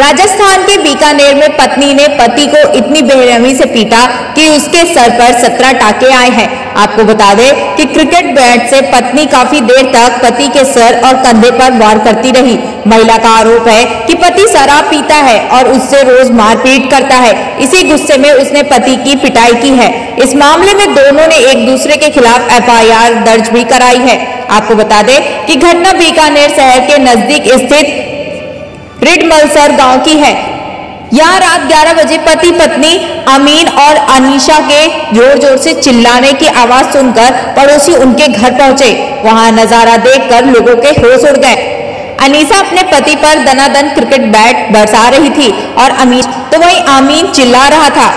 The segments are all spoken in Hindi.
राजस्थान के बीकानेर में पत्नी ने पति को इतनी बेरहमी से पीटा कि उसके सर पर सत्रह टाके आए हैं। आपको बता दें कि क्रिकेट बैट से पत्नी काफ़ी देर तक पति के सर और कंधे पर वार करती रही। महिला का आरोप है कि पति शराब पीता है और उससे रोज मारपीट करता है। इसी गुस्से में उसने पति की पिटाई की है। इस मामले में दोनों ने एक दूसरे के खिलाफ एफआईआर दर्ज भी कराई है। आपको बता दें कि घटना बीकानेर शहर के नज़दीक स्थित रिडमलसर गाँव की है। यहाँ रात 11 बजे पति पत्नी अमीन और अनीशा के ज़ोर ज़ोर से चिल्लाने की आवाज़ सुनकर पड़ोसी उनके घर पहुँचे। वहाँ नज़ारा देखकर लोगों के होश उड़ गए। अनीसा अपने पति पर दनादन क्रिकेट बैट बरसा रही थी और अमीन तो वही अमीन चिल्ला रहा था।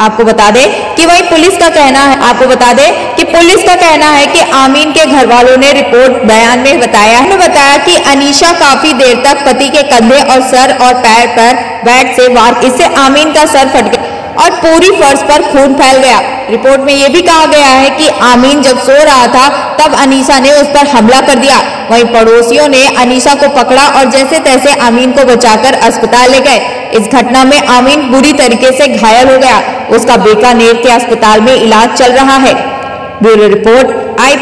आपको बता दें कि वही पुलिस का कहना है, आपको बता दे कि पुलिस का कहना है कि आमीन के घर वालों ने रिपोर्ट बयान में बताया है। बताया कि अनीशा काफ़ी देर तक पति के कंधे और सर और पैर पर बैठ से वार, इससे आमीन का सर फट गया और पूरी फर्श पर खून फैल गया। रिपोर्ट में यह भी कहा गया है कि आमीन जब सो रहा था, तब अनीसा ने उस पर हमला कर दिया। वहीं पड़ोसियों ने अनीसा को पकड़ा और जैसे तैसे आमीन को बचाकर अस्पताल ले गए। इस घटना में आमीन बुरी तरीके से घायल हो गया। उसका बीकानेर के अस्पताल में इलाज चल रहा है। ब्यूरो रिपोर्ट आई